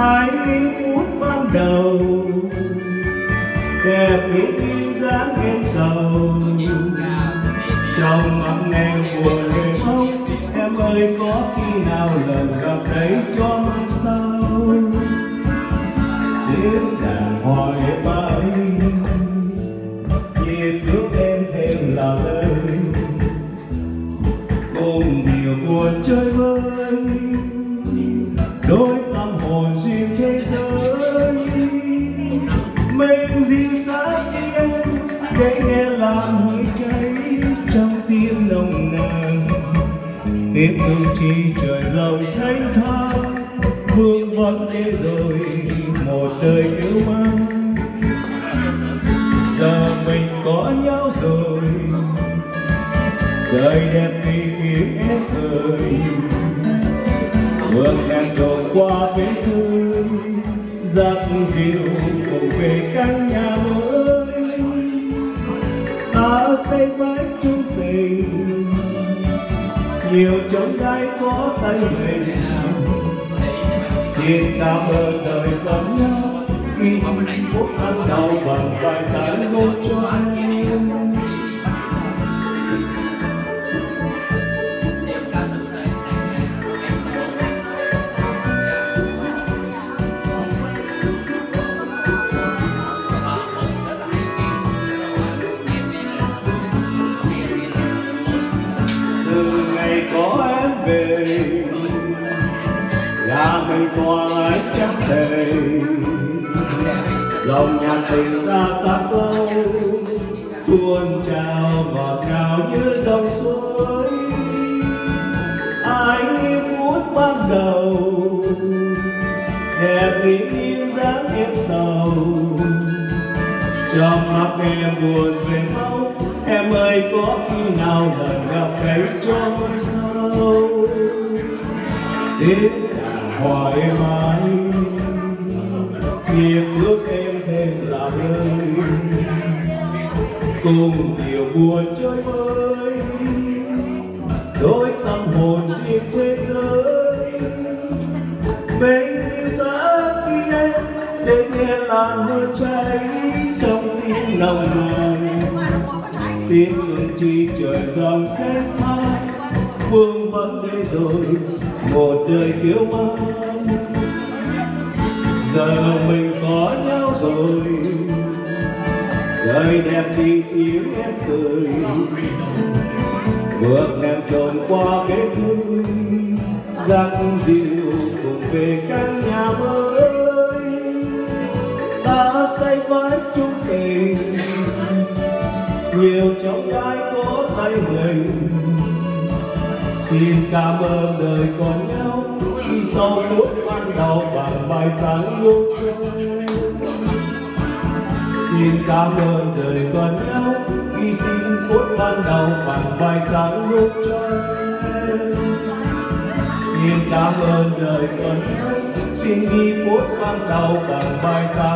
hai phút ban đầu. Đẹp những dáng em sầu. Trong mắt em buồn về không, em ơi, có khi nào lần gặp đấy cho mai sau tiếng đàn hoa em bay nhịp nước em thêm là lời để nghe làm hơi cháy trong tim nồng nàn. Tiếp tục chi trời lòng thanh thang vương vấn để rồi một đời yêu mang. Giờ mình có nhau rồi đời đẹp đi kiếm em ơi, bước em trộm qua vết thương giặc dịu cùng về căn nhà mới ta xây mãi chung tình nhiều chống gai có tay mình. Xin cảm ơn đời vẫn nhau khi phút ăn đau bằng vài tháng ngô cho anh ngày có em về, nhà mình có ánh trắng thề lòng nhà tình ta ta câu tuôn trào ngọt ngào như dòng suối. Anh phút ban đầu hẹn như cho mắt em buồn về máu em ơi, có khi nào lần gặp thấy cho mai sau tiếng đàn hoa êm ái bước em thêm là rơi cùng điều buồn chơi vơi, đôi tâm hồn riêng thế giới. Mình yêu xa khi em, để nghe làn hơi cháy lòng người biết ơn chi trời dòng kết thai vương vấn đi rồi, một đời kiêu mang giờ mình có nhau rồi, đời đẹp thì yêu em cười. Bước em chồng qua cái vui răng dịu cùng về căn nhà mới ta say vách chung tình nhiều trong gái có tay mình. Xin cảm ơn đời còn nhau khi sau phút ban đầu bằng bài tặng yêu thương xin cảm ơn đời còn nhau khi xin phút ban đầu bằng bài tặng yêu cho xin cảm ơn đời còn nhau xin ghi phút ban đầu bằng bài tặng